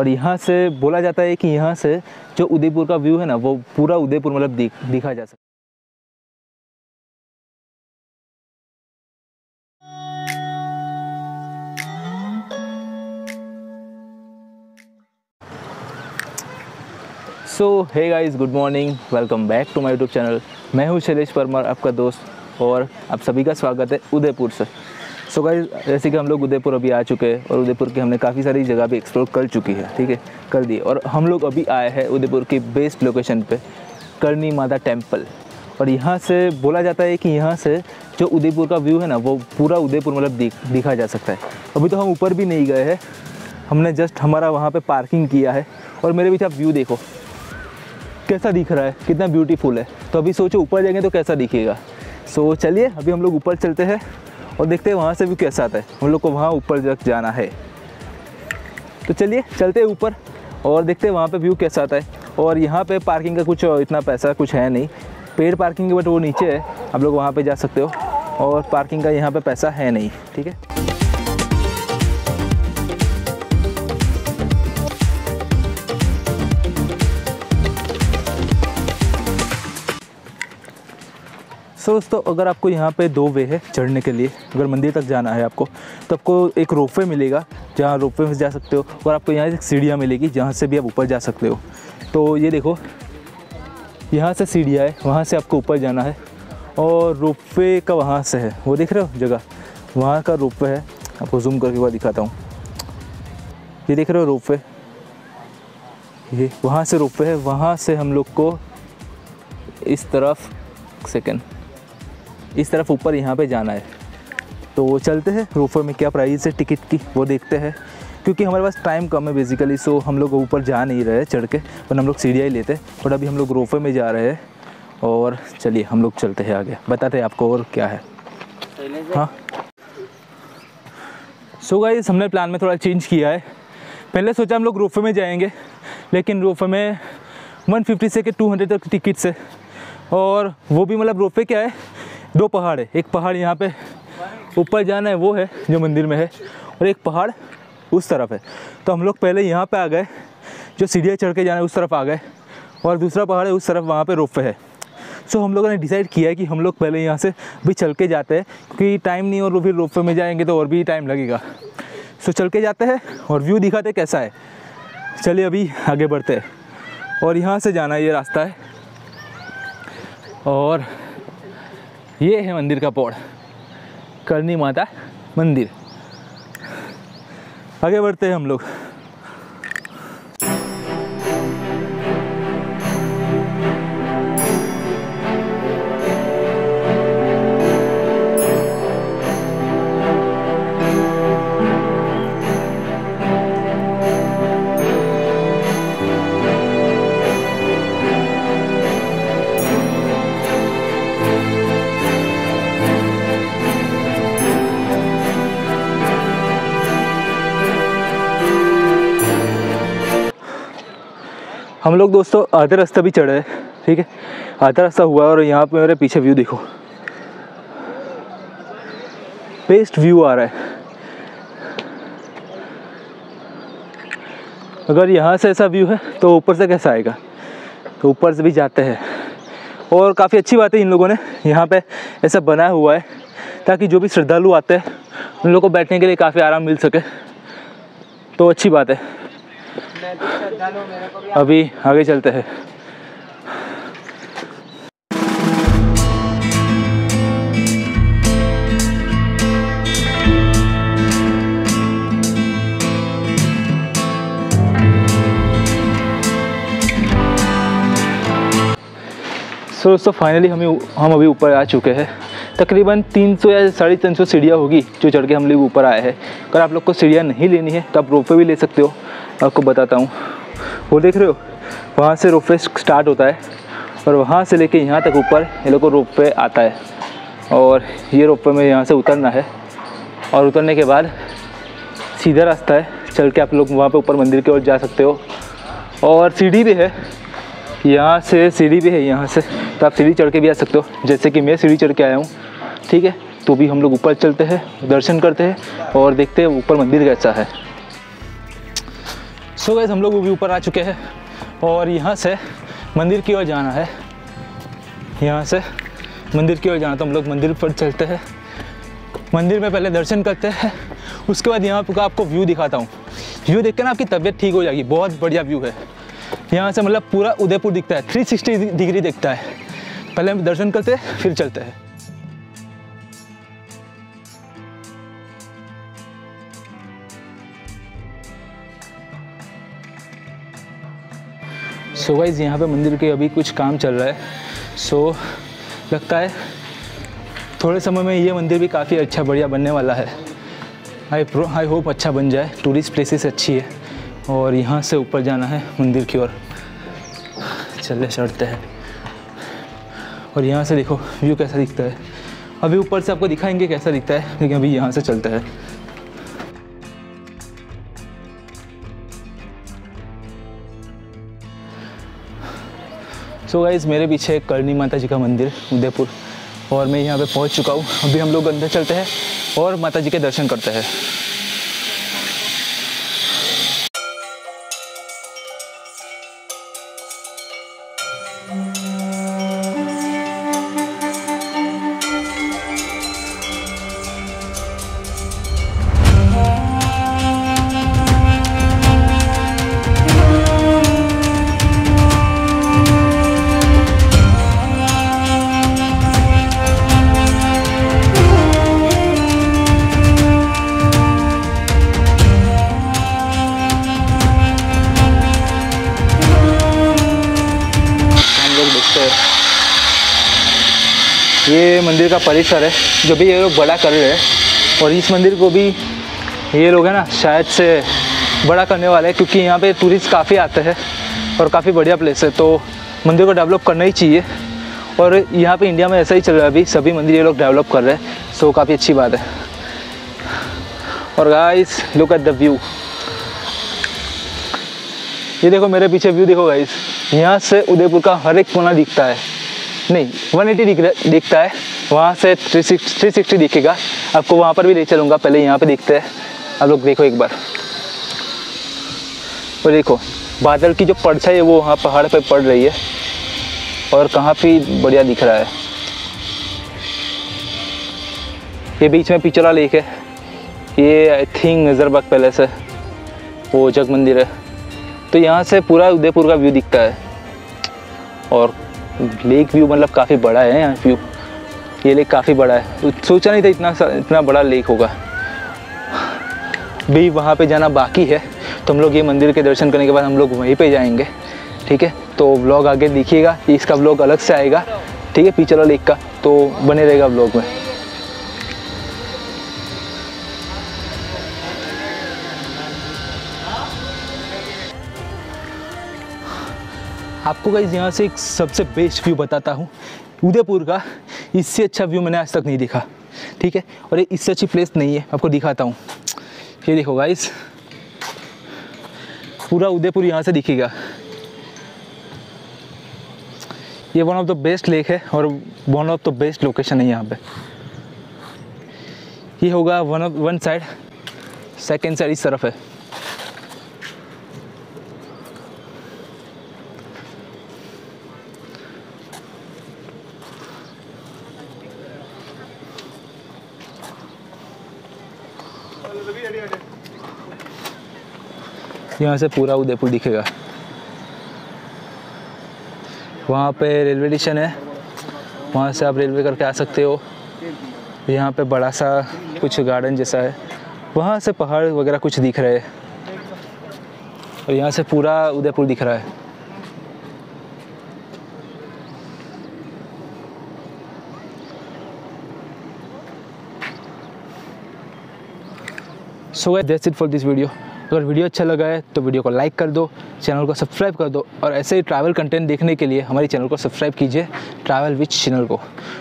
और यहाँ से बोला जाता है कि यहाँ से जो उदयपुर का व्यू है ना, वो पूरा उदयपुर मतलब दिख दिखा जा सकता so hey guys good morning welcome back to my YouTube channel मैं हूँ शैलेश परमार, आपका दोस्त, और आप सभी का स्वागत है उदयपुर से। सो गाइस जैसे कि हम लोग उदयपुर अभी आ चुके हैं और उदयपुर की हमने काफ़ी सारी जगह भी एक्सप्लोर कर चुकी है, ठीक है? कर दी। और हम लोग अभी आए हैं उदयपुर की बेस्ट लोकेशन पे, करनी माता टेंपल और यहाँ से बोला जाता है कि यहाँ से जो उदयपुर का व्यू है ना, वो पूरा उदयपुर मतलब दिख, दिखा जा सकता है। अभी तो हम ऊपर भी नहीं गए हैं। हमने जस्ट हमारा वहाँ पर पार्किंग किया है। और मेरे पीछे आप व्यू देखो। कैसा दिख रहा है? कितना ब्यूटीफुल है। तो अभी सोचो, ऊपर जाएँगे तो कैसा दिखेगा? सो चलिए, अभी हम लोग ऊपर चलते हैं। और देखते हैं वहाँ से भी कैसा आता है। हम लोग को वहाँ ऊपर तक जाना है। तो चलिए, चलते हैं ऊपर और देखते हैं वहाँ पे व्यू कैसा आता है। और यहाँ पे पार्किंग का कुछ, इतना पैसा कुछ है नहीं। पेड पार्किंग बट वो नीचे है। आप लोग वहाँ पे जा सकते हो। और पार्किंग का यहाँ पे पैसा है नहीं, ठीक है? सो दोस्तों, अगर आपको यहाँ पे दो वे है चढ़ने के लिए, अगर मंदिर तक जाना है आपको तो आपको एक रोपवे मिलेगा जहाँ रोपवे में जा सकते हो और आपको यहाँ एक सीढ़ियाँ मिलेगी जहाँ से भी आप ऊपर जा सकते हो। तो ये देखो, यहाँ से सीढ़ियाँ है, वहाँ से आपको ऊपर जाना है और रोपवे का वहाँ से है। वो देख रहे हो जगह? वहाँ का रोपवे है। आपको जूम करके वहाँ दिखाता हूँ। ये देख रहे हो रोपवे? ये वहाँ से रोपवे है, वहाँ से हम लोग को इस तरफ़ सेकेंड इस तरफ़ ऊपर यहाँ पे जाना है। तो चलते हैं रोपवे में क्या प्राइस है टिकट की, वो देखते हैं। क्योंकि हमारे पास टाइम कम है बेसिकली सो हम लोग ऊपर जा नहीं रहे चढ़ के, पर हम लोग सीढ़िया ही लेते हैं। बट अभी हम लोग रोपवे में जा रहे हैं। और चलिए, हम लोग चलते हैं आगे। बताते हैं आपको और क्या है। हाँ। सो so गाइस हमने प्लान में थोड़ा चेंज किया है। पहले सोचा हम लोग रोपवे में जाएँगे, लेकिन रोपवे में 150 से के 200 तक टिकट्स है। और वो भी मतलब रोपवे क्या है दो पहाड़ है। एक पहाड़ यहाँ पे ऊपर जाना है, वो है, जो मंदिर में है, और एक पहाड़ उस तरफ़ है। तो हम लोग पहले यहाँ पे आ गए, जो सीढ़ियाँ चढ़ के जाना है, उस तरफ़ आ गए, और दूसरा पहाड़ है, उस तरफ़ वहाँ पे रोपवे है। सो हम लोगों ने डिसाइड किया है कि हम लोग पहले यहाँ से भी चल के जाते हैं, क्योंकि टाइम नहीं और फिर रोपवे में जाएँगे तो और भी टाइम लगेगा। सो चल के जाते हैं और व्यू दिखाते कैसा है। चलिए अभी आगे बढ़ते हैं। और यहाँ से जाना ये रास्ता है। और ये है मंदिर का पौड़। करनी माता मंदिर। आगे बढ़ते हैं हम लोग। हम लोग दोस्तों आधे रास्ता भी चढ़े ठीक है? आधा रास्ता हुआ और यहाँ पे मेरे पीछे व्यू देखो। बेस्ट व्यू आ रहा है। अगर यहाँ से ऐसा व्यू है तो ऊपर से कैसा आएगा? तो ऊपर से भी जाते हैं। और काफ़ी अच्छी बात है इन लोगों ने, यहाँ पे ऐसा बनाया हुआ है, ताकि जो भी श्रद्धालु आते हैं, उन लोगों को बैठने के लिए काफ़ी आराम मिल सके। तो अच्छी बात है। अभी आगे चलते हैं। सो so, दोस्तों so फाइनली हमें हम अभी ऊपर आ चुके हैं। तकरीबन 300 या साढ़े तीन सौ सीढ़ियाँ होगी जो चढ़ के हम लोग ऊपर आए हैं। अगर आप लोग को सीढ़ियाँ नहीं लेनी है तो आप रोपे भी ले सकते हो। आपको बताता हूँ। वो देख रहे हो? वहाँ से रोपवे स्टार्ट होता है और वहाँ से लेके यहाँ तक ऊपर ये लोग को रोपवे आता है और ये रोपवे में यहाँ से उतरना है और उतरने के बाद सीधा रास्ता है, चल के आप लोग वहाँ पे ऊपर मंदिर की ओर जा सकते हो और सीढ़ी भी है, यहाँ से सीढ़ी भी है, यहाँ से तो आप सीढ़ी चढ़ के भी आ सकते हो, जैसे कि मैं सीढ़ी चढ़ के आया हूँ, ठीक है? तो भी हम लोग ऊपर चलते हैं, दर्शन करते हैं और देखते हैं ऊपर मंदिर कैसा है। सो गैस हम लोग वो भी ऊपर आ चुके हैं और यहाँ से मंदिर की ओर जाना है। यहाँ से मंदिर की ओर जाना तो हम लोग मंदिर पर चलते हैं। मंदिर में पहले दर्शन करते हैं, उसके बाद यहाँ का आपको व्यू दिखाता हूँ। व्यू देख के ना आपकी तबीयत ठीक हो जाएगी, बहुत बढ़िया व्यू है। यहाँ से मतलब पूरा उदयपुर दिखता है 360 डिग्री दिखता है। पहले हम दर्शन करते हैं, फिर चलते हैं। सो गाइज़ यहाँ पे मंदिर के अभी कुछ काम चल रहा है। सो so, लगता है थोड़े समय में ये मंदिर भी काफ़ी अच्छा बढ़िया बनने वाला है। आई प्रो आई होप अच्छा बन जाए। टूरिस्ट प्लेसेस अच्छी है। और यहाँ से ऊपर जाना है मंदिर की ओर। चलने चढ़ते हैं। और यहाँ से देखो व्यू कैसा दिखता है। अभी ऊपर से आपको दिखाएँगे कैसा दिखता है लेकिन अभी यहाँ से चलता है। सो so गाइज़ मेरे पीछे करणी माता जी का मंदिर, उदयपुर। और मैं यहाँ पे पहुँच चुका हूँ। अभी हम लोग अंदर चलते हैं और माता जी के दर्शन करते हैं। लोग देखते हैं। ये मंदिर का परिसर है, जो भी ये लोग बड़ा कर रहे हैं। और इस मंदिर को भी ये लोग है ना, शायद से बड़ा करने वाले हैं, क्योंकि यहाँ पे टूरिस्ट काफ़ी आते हैं और काफ़ी बढ़िया प्लेस है। तो मंदिर को डेवलप करना ही चाहिए। और यहाँ पे इंडिया में ऐसा ही चल रहा है अभी, सभी मंदिर ये लोग डेवलप कर रहे हैं। सो काफ़ी अच्छी बात है। और guys look at the view ये देखो मेरे पीछे व्यू देखो गाइस यहाँ से उदयपुर का हर एक कोना दिखता है। नहीं 180 दिख दिखता है। वहाँ से 360 360 दिखेगा। आपको वहाँ पर भी ले चलूँगा, पहले यहाँ पे दिखते हैं। आप लोग देखो एक बार। और देखो, बादल की जो परछाई है, वो वहाँ पहाड़ पे पड़ रही है। और कहाँ पे बढ़िया दिख रहा है। ये बीच में पिछला लेक है। ये आई थिंक नज़रबाग पैलेस है। वो जग मंदिर है। तो यहाँ से पूरा उदयपुर का व्यू दिखता है। और लेक व्यू मतलब काफ़ी बड़ा है यहाँ व्यू ये लेक काफ़ी बड़ा है। सोचा नहीं था इतना इतना बड़ा लेक होगा। भी वहाँ पे जाना बाकी है। तो हम लोग ये मंदिर के दर्शन करने के बाद हम लोग वहीं पे जाएँगे। ठीक है? तो व्लॉग आगे देखिएगा। इसका व्लॉग अलग से आएगा। ठीक है? पीछे वाला लेक का। तो बने रहेगा व्लॉग में। आपको गाइज़ यहाँ से एक सबसे बेस्ट व्यू बताता हूँ। उदयपुर का इससे अच्छा व्यू मैंने आज तक नहीं देखा। ठीक है? और ये इससे अच्छी प्लेस नहीं है, आपको दिखाता हूँ। ये देखो गाइज़ पूरा उदयपुर यहाँ से दिखेगा। ये one of the best lake है और one of the best location है यहाँ पे। ये होगा one of one side second side इस तरफ़ है। यहाँ से पूरा उदयपुर दिखेगा। वहाँ पे रेलवे स्टेशन है। वहाँ से आप रेलवे करके आ सकते हो। यहाँ पे बड़ा सा कुछ गार्डन जैसा है। वहाँ से पहाड़ वगैरह कुछ दिख रहे हैं। और यहाँ से पूरा उदयपुर दिख रहा है। Guys that's it for this video अगर वीडियो अच्छा लगा है तो वीडियो को लाइक कर दो, चैनल को सब्सक्राइब कर दो, और ऐसे ही ट्रैवल कंटेंट देखने के लिए हमारे चैनल को सब्सक्राइब कीजिए ट्रैवल विच चैनल को।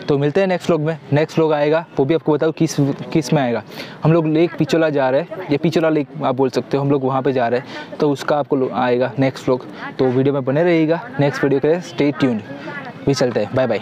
तो मिलते हैं नेक्स्ट व्लॉग में। नेक्स्ट व्लॉग आएगा, वो भी आपको बताओ किस किसमें आएगा। हम लोग लेक पिचोला जा रहे हैं। ये पिचोला लेक आप बोल सकते हो, हम लोग वहाँ पर जा रहे हैं। तो उसका आपको आएगा नेक्स्ट व्लॉग तो वीडियो में बने रहिएगा। नेक्स्ट वीडियो के लिए स्टे ट्यून्ड भी चलते हैं। Bye bye